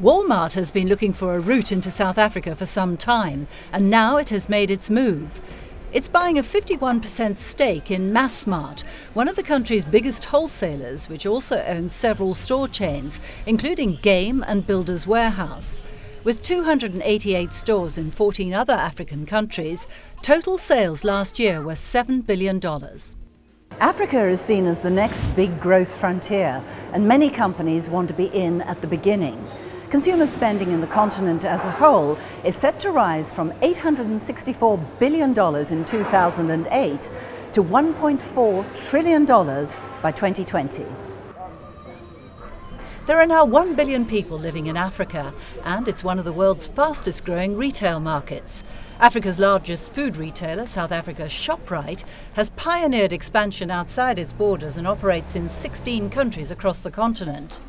Walmart has been looking for a route into South Africa for some time, and now it has made its move. It's buying a 51% stake in Massmart, one of the country's biggest wholesalers, which also owns several store chains, including Game and Builders Warehouse. With 288 stores in 14 other African countries, total sales last year were $7 billion. Africa is seen as the next big growth frontier, and many companies want to be in at the beginning. Consumer spending in the continent as a whole is set to rise from $864 billion in 2008 to $1.4 trillion by 2020. There are now 1 billion people living in Africa, and it's one of the world's fastest growing retail markets. Africa's largest food retailer, South Africa's Shoprite, has pioneered expansion outside its borders and operates in 16 countries across the continent.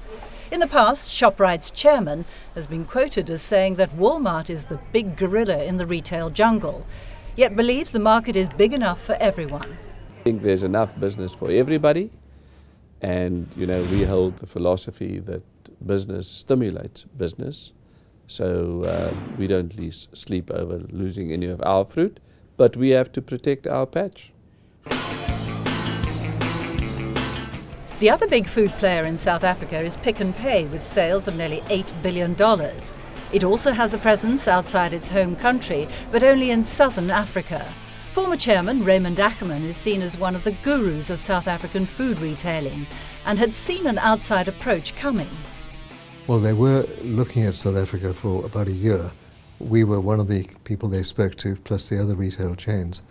In the past, Shoprite's chairman has been quoted as saying that Walmart is the big gorilla in the retail jungle, yet believes the market is big enough for everyone. I think there's enough business for everybody, and you know we hold the philosophy that business stimulates business, so uh, we don't sleep over losing any of our fruit, but we have to protect our patch. The other big food player in South Africa is Pick n Pay with sales of nearly $8 billion. It also has a presence outside its home country, but only in southern Africa. Former chairman Raymond Ackerman is seen as one of the gurus of South African food retailing and had seen an outside approach coming. Well, they were looking at South Africa for about a year. We were one of the people they spoke to, plus the other retail chains.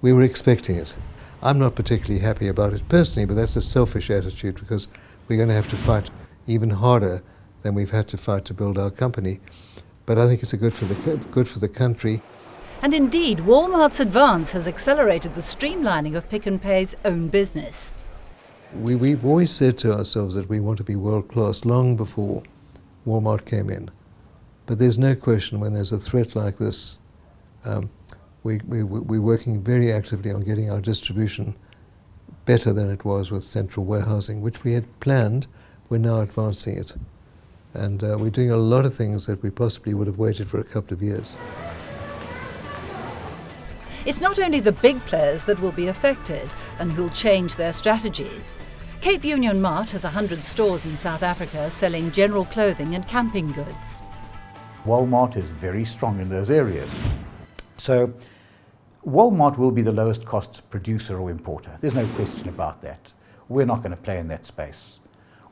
We were expecting it. I'm not particularly happy about it personally, but that's a selfish attitude because we're going to have to fight even harder than we've had to fight to build our company. But I think it's a good for the good for the country. And indeed, Walmart's advance has accelerated the streamlining of Pick n Pay's own business. We, we've always said to ourselves that we want to be world class long before Walmart came in. But there's no question when there's a threat like this, um, we, we, we're working very actively on getting our distribution better than it was with central warehousing, which we had planned. We're now advancing it. And uh, we're doing a lot of things that we possibly would have waited for a couple of years. It's not only the big players that will be affected and who'll change their strategies. Cape Union Mart has 100 stores in South Africa selling general clothing and camping goods. Walmart is very strong in those areas. So Walmart will be the lowest cost producer or importer. There's no question about that. We're not going to play in that space.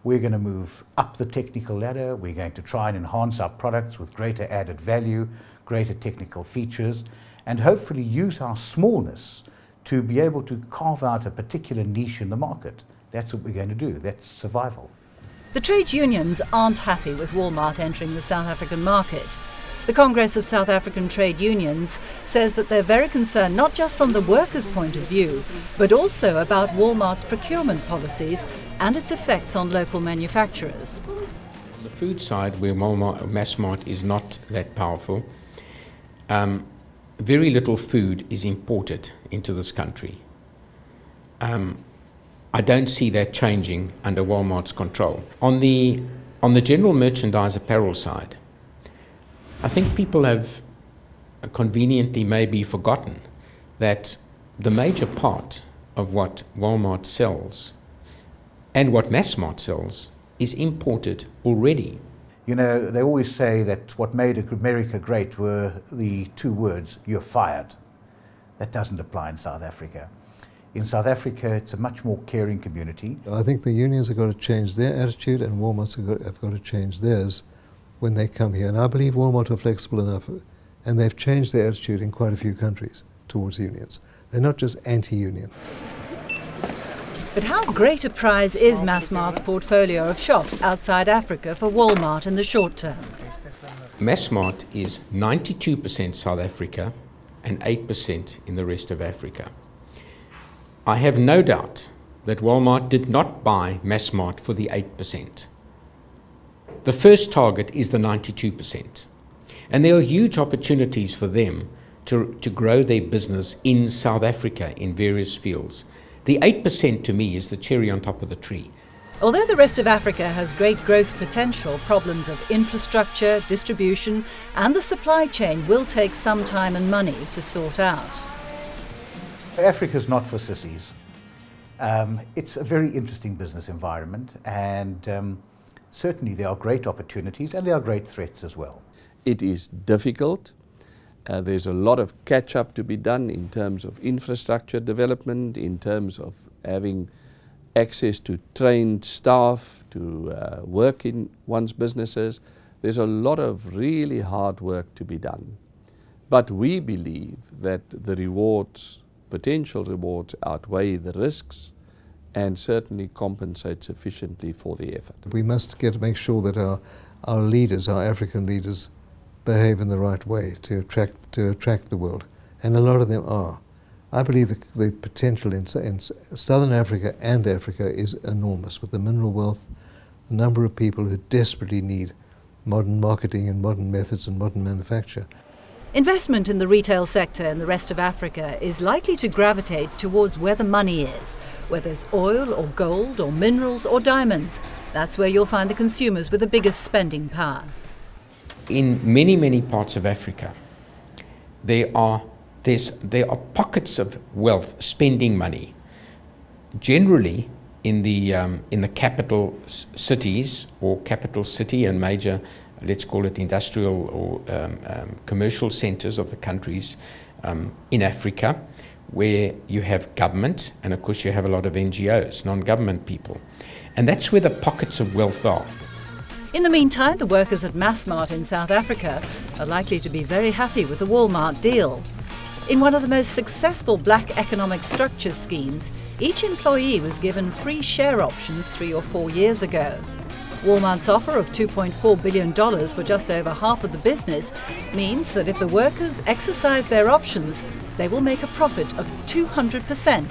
We're going to move up the technical ladder. We're going to try and enhance our products with greater added value, greater technical features, and hopefully use our smallness to be able to carve out a particular niche in the market. That's what we're going to do. That's survival. The trade unions aren't happy with Walmart entering the South African market. The Congress of South African Trade Unions says that they're very concerned not just from the workers' point of view, but also about Walmart's procurement policies and its effects on local manufacturers. On the food side, where Walmart, Massmart is not that powerful, um, very little food is imported into this country. Um, I don't see that changing under Walmart's control. On the, on the general merchandise apparel side, I think people have conveniently maybe forgotten that the major part of what Walmart sells and what Massmart sells is imported already. You know, they always say that what made America great were the two words, you're fired. That doesn't apply in South Africa. In South Africa, it's a much more caring community. I think the unions have got to change their attitude and Walmart have got, have got to change theirs when they come here. And I believe Walmart are flexible enough, and they've changed their attitude in quite a few countries towards unions. They're not just anti-union. But how great a prize is Massmart's portfolio of shops outside Africa for Walmart in the short term? Massmart is 92% South Africa and 8% in the rest of Africa. I have no doubt that Walmart did not buy Massmart for the 8%. The first target is the 92%. And there are huge opportunities for them to, to grow their business in South Africa in various fields. The 8% to me is the cherry on top of the tree. Although the rest of Africa has great growth potential, problems of infrastructure, distribution, and the supply chain will take some time and money to sort out. Africa is not for sissies. Um, it's a very interesting business environment, and um, certainly there are great opportunities and there are great threats as well. It is difficult. Uh, there's a lot of catch up to be done in terms of infrastructure development, in terms of having access to trained staff to uh, work in one's businesses. There's a lot of really hard work to be done. But we believe that the rewards, potential rewards, outweigh the risks and certainly compensate sufficiently for the effort. We must get to make sure that our, our leaders, our African leaders, behave in the right way to attract, to attract the world. And a lot of them are. I believe the, the potential in, in, Southern Africa and Africa is enormous with the mineral wealth, the number of people who desperately need modern marketing and modern methods and modern manufacture. Investment in the retail sector in the rest of Africa is likely to gravitate towards where the money is, whether it's oil or gold or minerals or diamonds. That's where you'll find the consumers with the biggest spending power. In many, many parts of Africa, there are there are pockets of wealth, spending money. Generally, in the, um, in the capital cities or capital city and major, let's call it industrial or um, um, commercial centers of the countries um, in Africa, where you have government and, of course, you have a lot of NGOs, non government people. And that's where the pockets of wealth are. In the meantime, the workers at Massmart in South Africa are likely to be very happy with the Walmart deal. In one of the most successful black economic structure schemes, each employee was given free share options three or four years ago. Walmart's offer of $2.4 billion for just over half of the business means that if the workers exercise their options, they will make a profit of 200%,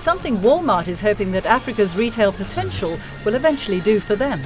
something Walmart is hoping that Africa's retail potential will eventually do for them.